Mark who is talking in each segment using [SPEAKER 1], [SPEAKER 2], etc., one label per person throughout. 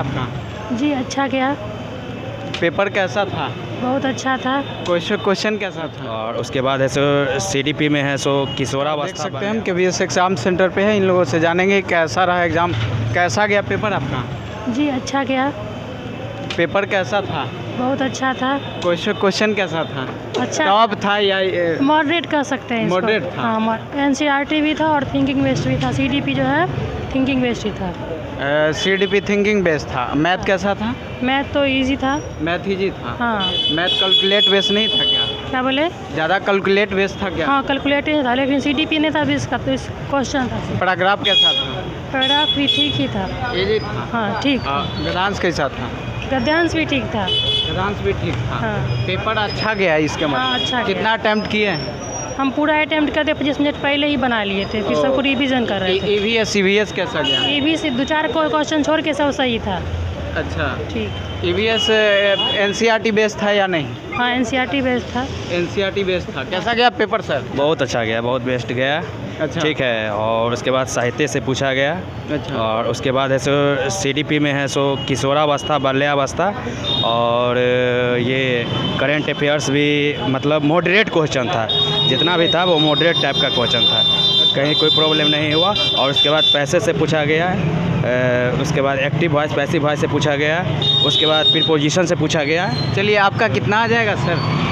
[SPEAKER 1] आपका
[SPEAKER 2] जी अच्छा गया।
[SPEAKER 1] पेपर कैसा था?
[SPEAKER 2] बहुत अच्छा था।
[SPEAKER 1] क्वेश्चन क्वेश्चन कैसा था?
[SPEAKER 3] और उसके बाद है सो सी में है सो
[SPEAKER 1] देख सकते हैं हम के एस एग्ज़ाम सेंटर पे है इन लोगों से जानेंगे कैसा रहा एग्ज़ाम कैसा गया पेपर आपका
[SPEAKER 2] जी अच्छा गया।
[SPEAKER 1] पेपर कैसा था?
[SPEAKER 2] बहुत अच्छा था।
[SPEAKER 1] क्वेश्चन क्वेश्चन कैसा था?
[SPEAKER 2] अच्छा।
[SPEAKER 1] टॉप था या
[SPEAKER 2] मॉडरेट कह सकते हैं इसको।
[SPEAKER 1] Moderate था।
[SPEAKER 2] हाँ एन भी था और थिंकिंग बेस्ड भी था। सी जो है थिंकिंग बेस्ड ही था।
[SPEAKER 1] C D P thinking base था। मैथ कैसा था?
[SPEAKER 2] मैथ तो इजी था।
[SPEAKER 1] मैथ ही था?
[SPEAKER 2] हाँ।
[SPEAKER 1] मैथ कैलकुलेट बेस नहीं था क्या?
[SPEAKER 2] क्या बोले?
[SPEAKER 1] ज़्यादा कैलकुलेट बेस था क्या?
[SPEAKER 2] हाँ कैलकुलेटर था लेकिन सी डी पी नहीं था अभी इसका तो इस क्वेश्चन था।
[SPEAKER 1] पैराग्राफ कैसा था?
[SPEAKER 2] पैराग्राफ भी ठीक ही था।
[SPEAKER 1] इजी था?
[SPEAKER 2] हाँ ठीक।
[SPEAKER 1] आ, गदांश कैसा था?
[SPEAKER 2] गद्यांश भी ठीक था।
[SPEAKER 1] गदांश भी ठीक था।
[SPEAKER 2] हाँ।
[SPEAKER 1] पेपर अच्छा गया इसके
[SPEAKER 2] हाँ,
[SPEAKER 1] मतलब।
[SPEAKER 2] अच्छा
[SPEAKER 1] कितना अटेम्प्ट किए हैं?
[SPEAKER 2] हम पूरा अटैम्प्ट करते पच्चीस मिनट पहले ही बना लिए थे फिर सबको रिविजन कर रहे थे।
[SPEAKER 1] A V S C V S कैसा गया?
[SPEAKER 2] ई वी से दो चार क्वेश्चन छोड़ के सब सही था।
[SPEAKER 1] अच्छा।
[SPEAKER 2] ठीक।
[SPEAKER 1] E V S N C R T best था या नहीं?
[SPEAKER 2] हाँ N C R T based था।
[SPEAKER 1] N C R T best था। कैसा गया पेपर सर
[SPEAKER 3] बहुत अच्छा गया बहुत बेस्ट गया।
[SPEAKER 1] अच्छा।
[SPEAKER 3] ठीक है और उसके बाद साहित्य से पूछा गया।
[SPEAKER 1] अच्छा।
[SPEAKER 3] और उसके बाद है सो सी में है सो किशोरावस्था बाल्यावस्था और ये करेंट अफेयर्स भी मतलब मॉडरेट क्वेश्चन था। जितना भी था वो मॉडरेट टाइप का क्वेश्चन था। कहीं कोई प्रॉब्लम नहीं हुआ और उसके बाद पैसे से पूछा गया उसके बाद एक्टिव वॉइस पैसिव वॉइस से पूछा गया उसके बाद प्रीपोजिशन से पूछा गया।
[SPEAKER 1] चलिए आपका कितना आ जाएगा सर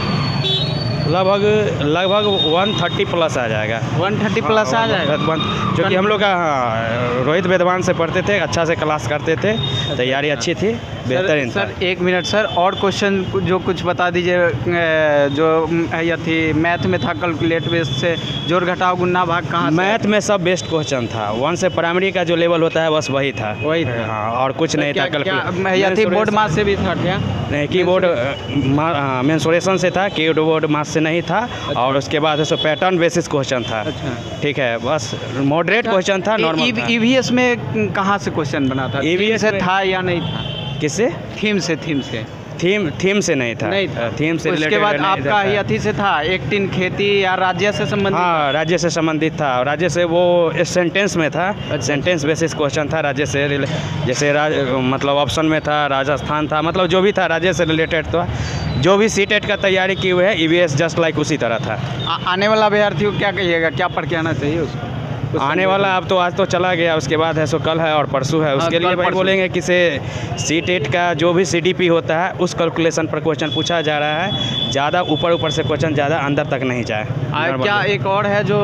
[SPEAKER 3] लगभग लगभग वन थर्टी प्लस आ जाएगा।
[SPEAKER 1] वन थर्टी प्लस आ जाएगा।
[SPEAKER 3] वेदवान जो कि हम लोग का हाँ, रोहित वेदवान से पढ़ते थे अच्छा से क्लास करते थे तैयारी अच्छी थी बेहतरीन
[SPEAKER 1] सर एक मिनट सर और क्वेश्चन जो कुछ बता दीजिए जो अ, यह थी मैथ में था कैलकुलेट बेस से जोड़ घटाव गुना भाग कहाँ
[SPEAKER 3] मैथ में सब बेस्ट क्वेश्चन था। वन से प्राइमरी का जो लेवल होता है बस वही था।
[SPEAKER 1] वही था।
[SPEAKER 3] हाँ और कुछ नहीं था
[SPEAKER 1] बोर्ड मास से भी था क्या?
[SPEAKER 3] नहीं कीबोर्ड मेंसुरेशन से था की बोर्ड मास से नहीं था अच्छा। और उसके बाद सो पैटर्न बेसिस क्वेश्चन था।
[SPEAKER 1] अच्छा।
[SPEAKER 3] ठीक है बस मॉडरेट क्वेश्चन था नॉर्मल था।
[SPEAKER 1] ईवीएस में कहाँ से क्वेश्चन बना था?
[SPEAKER 3] ईवीएस
[SPEAKER 1] था या नहीं था?
[SPEAKER 3] किससे?
[SPEAKER 1] थीम से थीम से।
[SPEAKER 3] थीम थीम से नहीं था।
[SPEAKER 1] नहीं था।
[SPEAKER 3] थीम से
[SPEAKER 1] उसके बाद आपका ही। अथी से था एक्टिन खेती या राज्य से संबंधित?
[SPEAKER 3] हाँ राज्य से संबंधित था। राज्य से वो इस सेंटेंस में था। सेंटेंस बेसिस क्वेश्चन था राज्य से जैसे राज मतलब ऑप्शन में था राजस्थान था मतलब जो भी था राज्य से रिलेटेड था। जो भी सी टेट का तैयारी की हुई है ई जस्ट लाइक उसी तरह था।
[SPEAKER 1] आ, आने वाला अभ्यर्थी को क्या कहिएगा? क्या पढ़ के आना चाहिए उसको?
[SPEAKER 3] आने वाला अब तो आज तो चला गया उसके बाद है सो कल है और परसों है। उसके
[SPEAKER 1] हाँ,
[SPEAKER 3] लिए भाई बोलेंगे कि से सी टेट का जो भी सीडीपी होता है उस कैलकुलेशन पर क्वेश्चन पूछा जा रहा है। ज़्यादा ऊपर ऊपर से क्वेश्चन ज़्यादा अंदर तक नहीं जाए।
[SPEAKER 1] क्या एक और है जो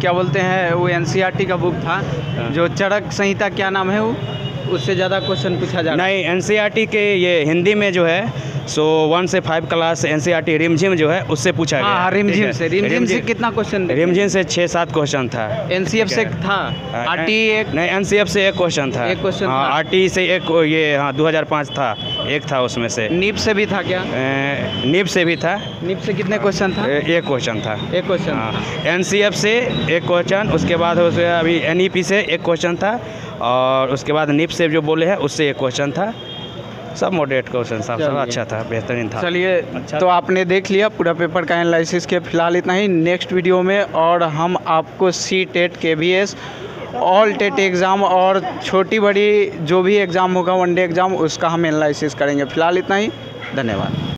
[SPEAKER 1] क्या बोलते हैं वो एन का बुक था
[SPEAKER 3] हाँ।
[SPEAKER 1] जो चरक संहिता क्या नाम है वो? उससे ज़्यादा क्वेश्चन पूछा जा रहा है।
[SPEAKER 3] नहीं एन के ये हिंदी में जो है सो वन से five class N C R T Rimjhim जो है उससे पूछा गया।
[SPEAKER 1] हाँ हाँ,
[SPEAKER 3] ठीक
[SPEAKER 1] रिमझिम
[SPEAKER 3] है?
[SPEAKER 1] से। रिमझिम से कितना क्वेश्चन
[SPEAKER 3] रिमझिम से छः सात क्वेश्चन था।
[SPEAKER 1] एन सी एफ़ से था। आर टी एक
[SPEAKER 3] नहीं एन सी एफ़ से एक क्वेश्चन था।
[SPEAKER 1] एक question
[SPEAKER 3] हाँ
[SPEAKER 1] था।
[SPEAKER 3] आरटी से एक ये हाँ 2005 था। एक था उसमें से।
[SPEAKER 1] नीप से भी था क्या?
[SPEAKER 3] निप से भी था।
[SPEAKER 1] नीप से कितने क्वेश्चन था?
[SPEAKER 3] एक क्वेश्चन था।
[SPEAKER 1] एक क्वेश्चन
[SPEAKER 3] हाँ। एन से एक क्वेश्चन उसके बाद अभी एन ई पी से एक क्वेश्चन था और उसके बाद निप से जो बोले हैं उससे एक क्वेश्चन था। सब मॉडरेट क्वेश्चन सब सब अच्छा था बेहतरीन था।
[SPEAKER 1] चलिए
[SPEAKER 3] अच्छा।
[SPEAKER 1] तो आपने देख लिया पूरा पेपर का एनालिसिस के फ़िलहाल इतना ही। नेक्स्ट वीडियो में और हम आपको सी टेट के B S all TET exam और छोटी बड़ी जो भी एग्ज़ाम होगा वनडे एग्ज़ाम उसका हम एनालिसिस करेंगे। फ़िलहाल इतना ही। धन्यवाद।